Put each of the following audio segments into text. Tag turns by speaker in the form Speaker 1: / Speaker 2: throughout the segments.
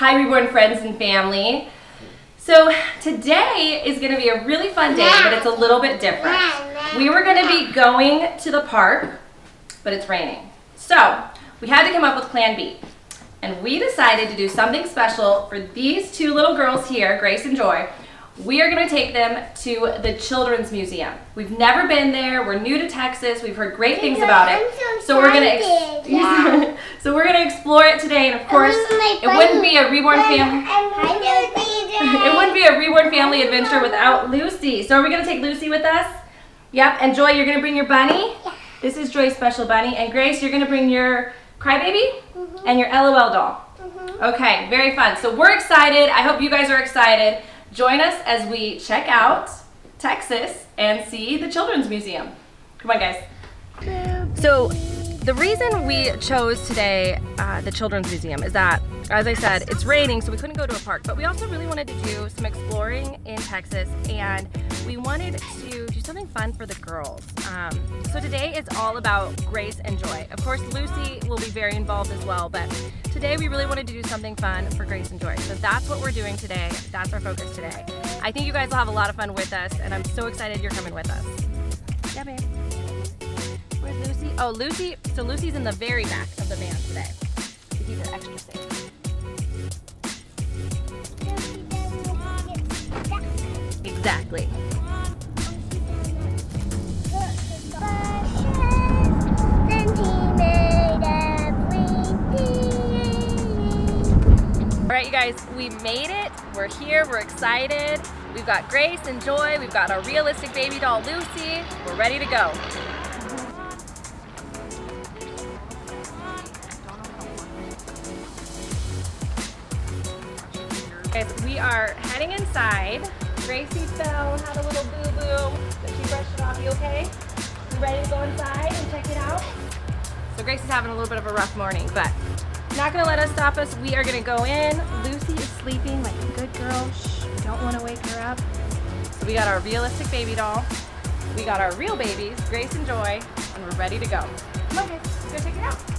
Speaker 1: Hi, Reborn friends and family. So today is going to be a really fun day, but it's a little bit different. We were going to be going to the park, but it's raining. So we had to come up with plan B. And we decided to do something special for these two little girls here, Grace and Joy. We are going to take them to the Children's Museum. We've never been there. We're new to Texas. We've heard great things about it. So we're going to so we're going to explore it today and of course it wouldn't be a reborn family it wouldn't be a reborn family adventure without Lucy. So are we going to take Lucy with us? Yep. And Joy, you're going to bring your bunny? This is Joy's special bunny. And Grace, you're going to bring your crybaby mm -hmm. and your LOL doll. Mm -hmm. Okay, very fun. So we're excited. I hope you guys are excited. Join us as we check out Texas and see the Children's Museum. Come on, guys. So the reason we chose today uh, the Children's Museum is that, as I said, it's raining, so we couldn't go to a park, but we also really wanted to do some exploring in Texas, and we wanted to do something fun for the girls. Um, so today is all about Grace and Joy. Of course, Lucy will be very involved as well, but today we really wanted to do something fun for Grace and Joy. So that's what we're doing today. That's our focus today. I think you guys will have a lot of fun with us, and I'm so excited you're coming with us. Yeah, babe. Lucy? Oh, Lucy. So Lucy's in the very back of the van today to keep her extra safe. Exactly. All right, you guys, we made it. We're here, we're excited. We've got Grace and Joy. We've got our realistic baby doll, Lucy. We're ready to go. Guys, we are heading inside. Gracie fell, had a little boo-boo, but she brushed it off. You okay? You ready to go inside and check it out? So Grace is having a little bit of a rough morning, but not gonna let us stop us. We are gonna go in. Lucy is sleeping like a good girl. Shh, we don't wanna wake her up. So we got our realistic baby doll. We got our real babies, Grace and Joy, and we're ready to go. Come on guys, let's go check it out.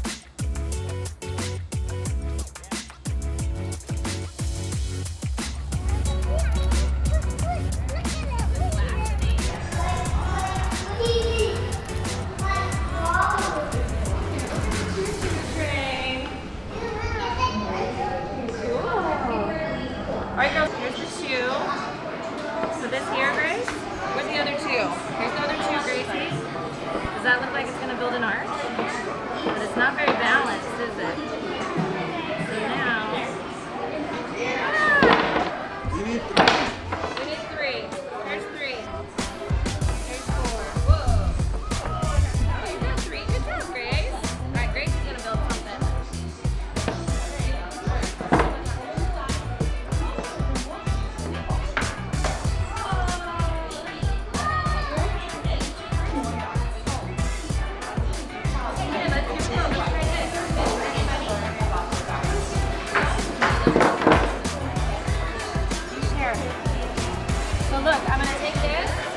Speaker 2: Yes.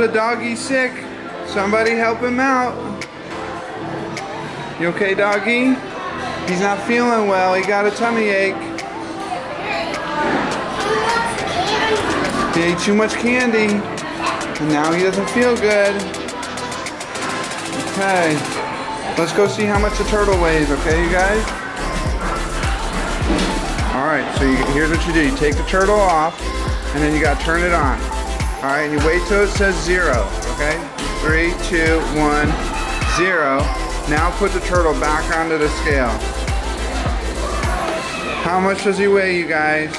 Speaker 2: The doggy's sick. Somebody help him out. You okay, doggy? He's not feeling well. He got a tummy ache. He ate too much candy. And now he doesn't feel good. Okay. Let's go see how much the turtle weighs, okay, you guys? Alright, so you, here's what you do. You take the turtle off, and then you gotta turn it on. Alright, and you wait till it says zero, okay? Three, two, one, zero. Now put the turtle back onto the scale. How much does he weigh, you guys?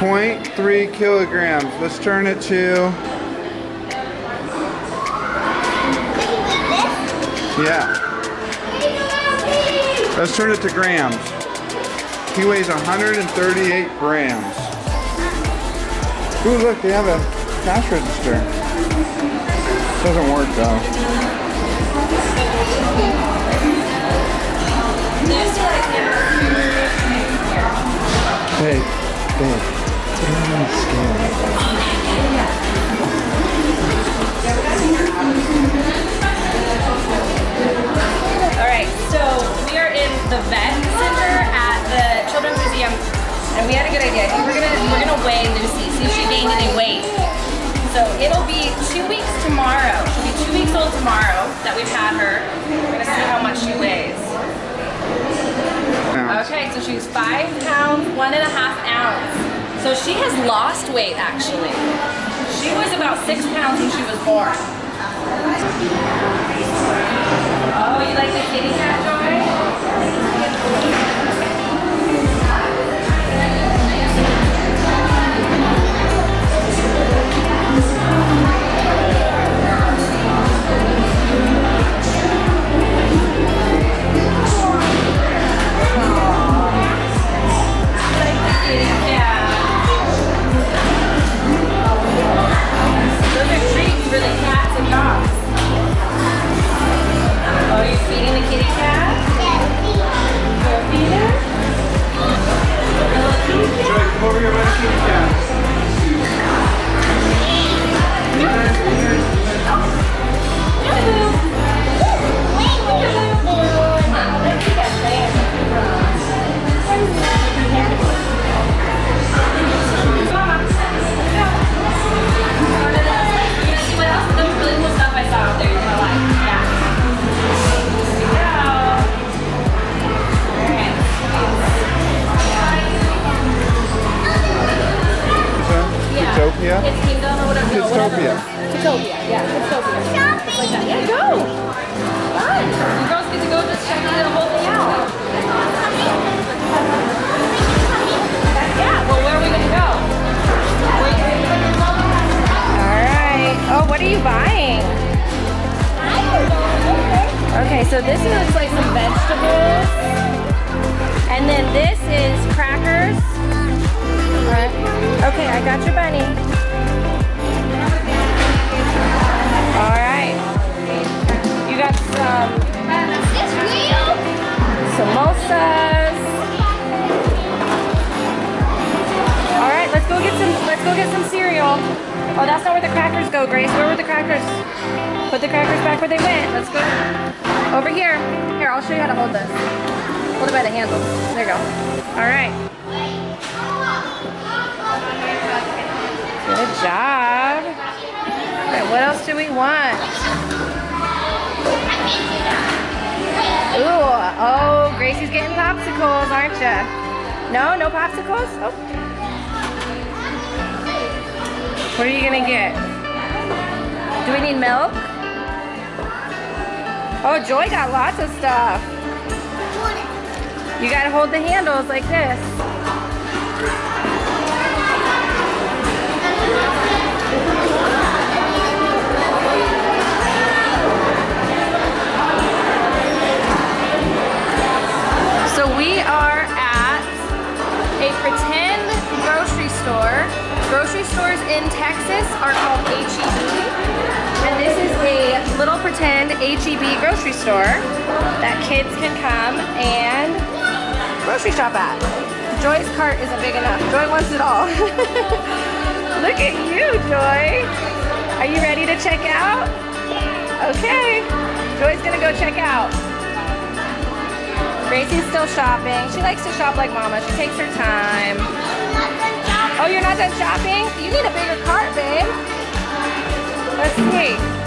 Speaker 2: 0.3 kilograms. Let's turn it to... Yeah. Let's turn it to grams. He weighs 138 grams. Ooh, look, they have a cash register. Doesn't work though. Hey, babe, put him on.
Speaker 1: All right, so we are in the vet center at the Children's Museum, and we had a good idea. We're gonna we're gonna weigh Lucy, see if she gained any weight. So it'll be two weeks tomorrow. She'll be two weeks old tomorrow that we've had her. We're gonna see how much she weighs. Okay, so she's five pounds, one and a half ounce. So she has lost weight actually. She was about six pounds when she was born. Oh, you like the kitty cat toy?
Speaker 2: Come over here, let us
Speaker 1: this looks Alright. Good job. Alright, what else do we want? Ooh, oh, Gracie's getting popsicles, aren't you? No, no popsicles? Oh. What are you gonna get? Do we need milk? Oh, Joy got lots of stuff. You gotta hold the handles like this. So we are at a pretend grocery store. Grocery stores in Texas are called HEB. And this is a little pretend HEB grocery store that kids can come and grocery shop at. Joy's cart isn't big enough. Joy wants it all. Look at you, Joy. Are you ready to check out? Okay. Joy's gonna go check out. Gracie's still shopping. She likes to shop like mama. She takes her time. Oh, you're not done shopping? You need a bigger cart, babe. Let's see.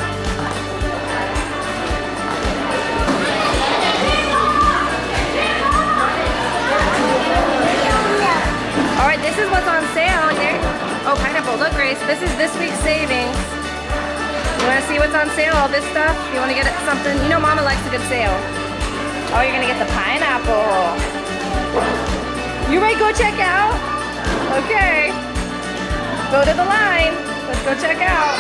Speaker 1: Grace. This is this week's savings. You want to see what's on sale? All this stuff? You want to get something? You know Mama likes a good sale. Oh, you're gonna get the pineapple. You ready to go check out? Okay. Go to the line. Let's go check out.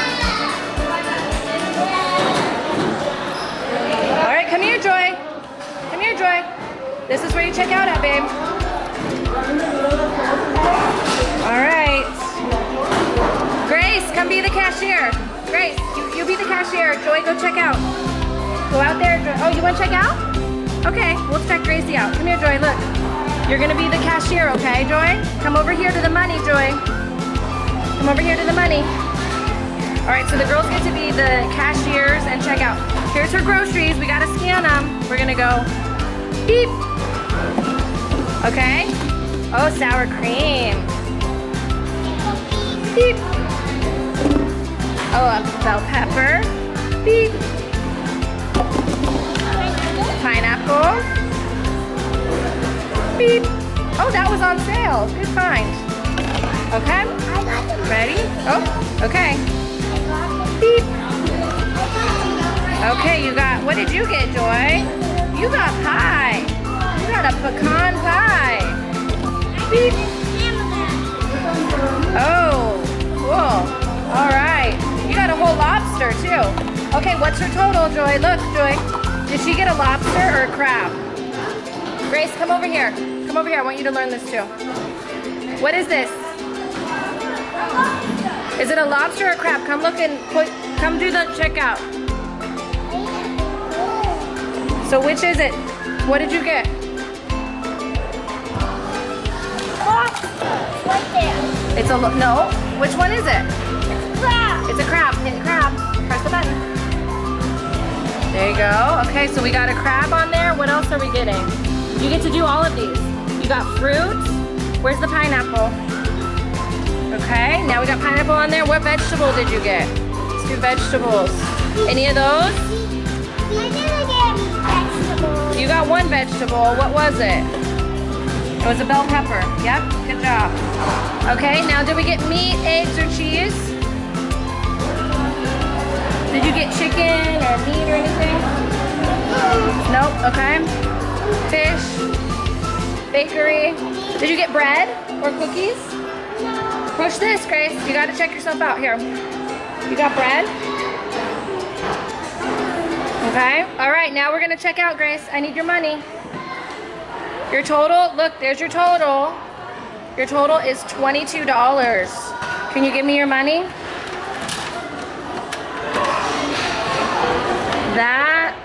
Speaker 1: All right, come here, Joy. Come here, Joy. This is where you check out at, babe. All right. Grace, come be the cashier. Grace, you, you be the cashier. Joy, go check out. Go out there. Oh, you want to check out? Okay, we'll check Gracie out. Come here, Joy, look. You're gonna be the cashier, okay, Joy? Come over here to the money, Joy. Come over here to the money. All right, so the girls get to be the cashiers and check out. Here's her groceries. We gotta scan them. We're gonna go beep. Okay. Oh, sour cream. Beep. Oh, a bell pepper. Beep. Pineapple. Beep. Oh, that was on sale. Good find. Okay. Ready? Oh, okay. Beep. Okay, you got, what did you get, Joy? You got pie. You got a pecan pie. Beep. Oh, cool. All right. You got a whole lobster, too. Okay, what's her total, Joy? Look, Joy. Did she get a lobster or a crab? Grace, come over here. Come over here. I want you to learn this, too. What is this? Is it a lobster or a crab? Come look and put, come do the checkout. So which is it? What did you get?
Speaker 3: Right there.
Speaker 1: It's a, lo- no. Which one is it? There you go. Okay, so we got a crab on there. What else are we getting? You get to do all of these. You got fruit. Where's the pineapple? Okay, now we got pineapple on there. What vegetable did you get? Let's do vegetables. Any of those?
Speaker 3: You
Speaker 1: got one vegetable. What was it? It was a bell pepper. Yep, good job. Okay, now did we get meat, eggs, or cheese? Did you get chicken or meat or anything? Nope, okay. Fish, bakery. Did you get bread or cookies? Push this, Grace. You gotta check yourself out. Here. You got bread? Okay. All right, now we're gonna check out, Grace. I need your money. Your total, look, there's your total. Your total is $22. Can you give me your money? That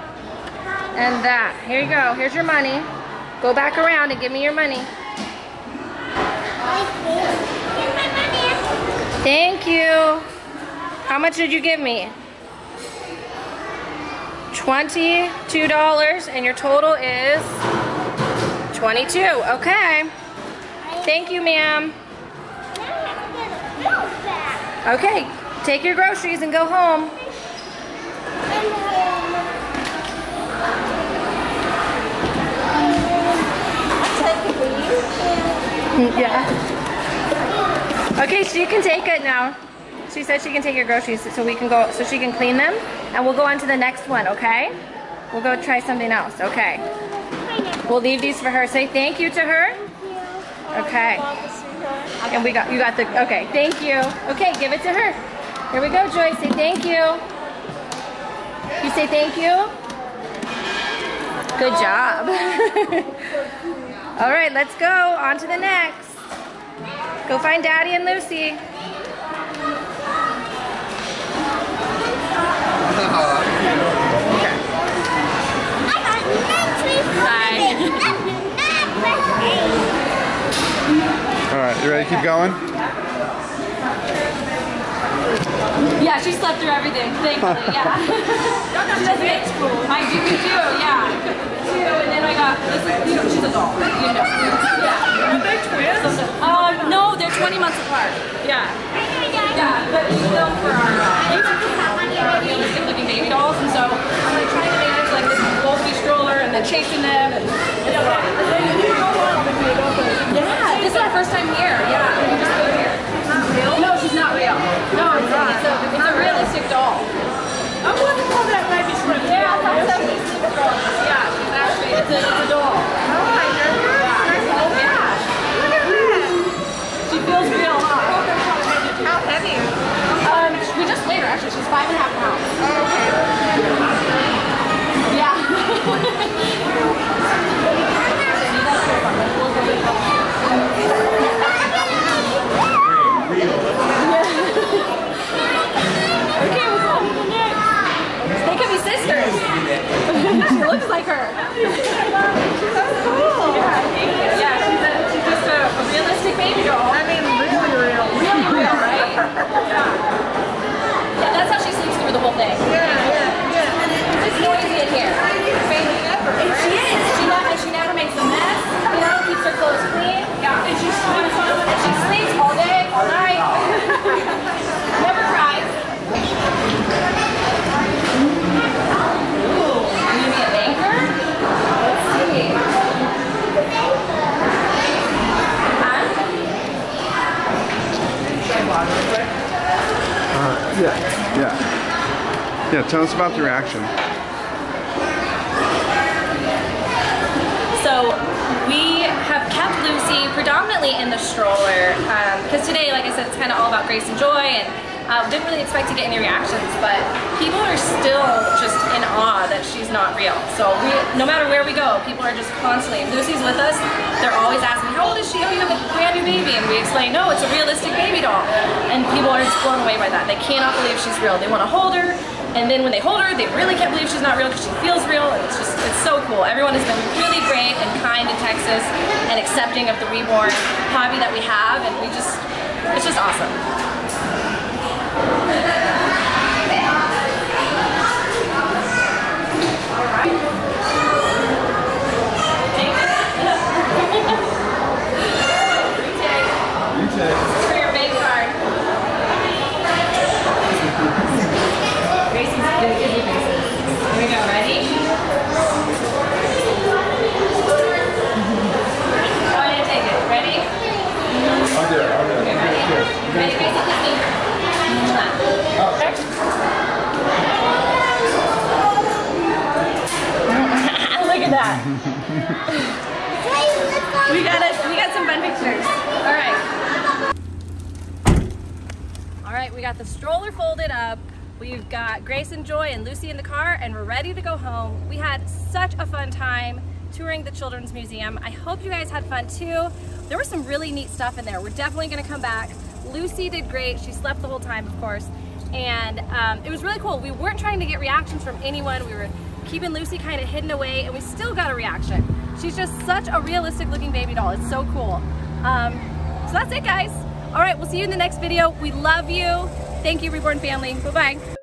Speaker 1: and that. Here you go. Here's your money. Go back around and give me your money.
Speaker 3: Here's my money.
Speaker 1: Thank you. How much did you give me? $22 and your total is 22. Okay. Thank you, ma'am.
Speaker 3: Now I have to get a bill back.
Speaker 1: Okay, take your groceries and go home. Yeah. Okay, so you can take it now. She said she can take your groceries so we can go, so she can clean them. And we'll go on to the next one, okay? We'll go try something else, okay? We'll leave these for her. Say thank you to her. Okay. And we got, you got the, okay, thank you. Okay, give it to her. Here we go, Joy. Say thank you. You say thank you? Good job. All right, let's go. On to the next. Go find Daddy and Lucy.
Speaker 2: All right, you ready to keep going?
Speaker 1: Yeah, she slept through everything, thankfully, yeah. she does make school. I do, we do, yeah. Two, and then I got, this is, you know, she's a doll, you know. Yeah. Are they twins? Um, no, they're 20 months apart. Yeah. Yeah, but still for our, uh, our realistic looking baby dolls, and so I'm like trying to manage like this bulky stroller and then chasing them, and it's fun. Yeah, this is our first time here, yeah. We just moved here. No, she's not real. No, it's, it's, a, it's a realistic doll.
Speaker 3: I wonder how that baby shrimp.
Speaker 1: Yeah, that's how she's the doll. Yeah, she's actually, it's a, it's a doll.
Speaker 3: Oh my goodness.
Speaker 1: Yeah. Oh, yeah.
Speaker 3: Look at that.
Speaker 1: She feels real hot.
Speaker 3: How heavy?
Speaker 1: Um, we just weighed her actually. She's five and a half pounds.
Speaker 3: Oh, okay.
Speaker 1: Yeah. Okay, we'll go to the next. They could be sisters. she looks like her.
Speaker 3: Cool.
Speaker 1: Yeah, she's, a, she's just a, a realistic baby doll.
Speaker 3: I mean, really real.
Speaker 1: Really real, right? Yeah. Yeah, that's how she sleeps through the whole thing.
Speaker 3: Yeah, yeah, yeah.
Speaker 1: It's noisy in here.
Speaker 3: Baby ever,
Speaker 1: And
Speaker 3: right?
Speaker 1: she is. She never, she never makes a mess. You know, keeps her clothes clean. Yeah. And she sleeps, and she sleeps all day, all night. never cries. Ooh, you be a banker? Let's see. Huh?
Speaker 2: Uh, yeah. Yeah. Yeah, tell us about the reaction.
Speaker 1: So we have kept Lucy predominantly in the stroller because today, like I said, it's kind of all about grace and joy and uh, didn't really expect to get any reactions, but people are still just in awe that she's not real. So we, no matter where we go, people are just constantly, Lucy's with us, they're always asking, how old is she? Oh, you have a brand new baby. And we explain, no, it's a realistic baby doll. And people are just blown away by that. They cannot believe she's real. They want to hold her, and then when they hold her, they really can't believe she's not real because she feels real, and it's just, it's so cool. Everyone has been really great and kind in Texas and accepting of the reborn hobby that we have, and we just, it's just awesome. For your big card. Grace's big busy faces. Here we go, ready? Go ahead and take it. Ready? Okay, ready? Ready, Gracie, kiss me. Look at that. We got it. We got some fun pictures. All right. All right, we got the stroller folded up. We've got Grace and Joy and Lucy in the car, and we're ready to go home. We had such a fun time touring the Children's Museum. I hope you guys had fun too. There was some really neat stuff in there. We're definitely gonna come back. Lucy did great. She slept the whole time, of course. And um, it was really cool. We weren't trying to get reactions from anyone. We were keeping Lucy kind of hidden away, and we still got a reaction. She's just such a realistic looking baby doll. It's so cool. Um, so that's it, guys. All right, we'll see you in the next video. We love you. Thank you, Reborn family. Bye-bye.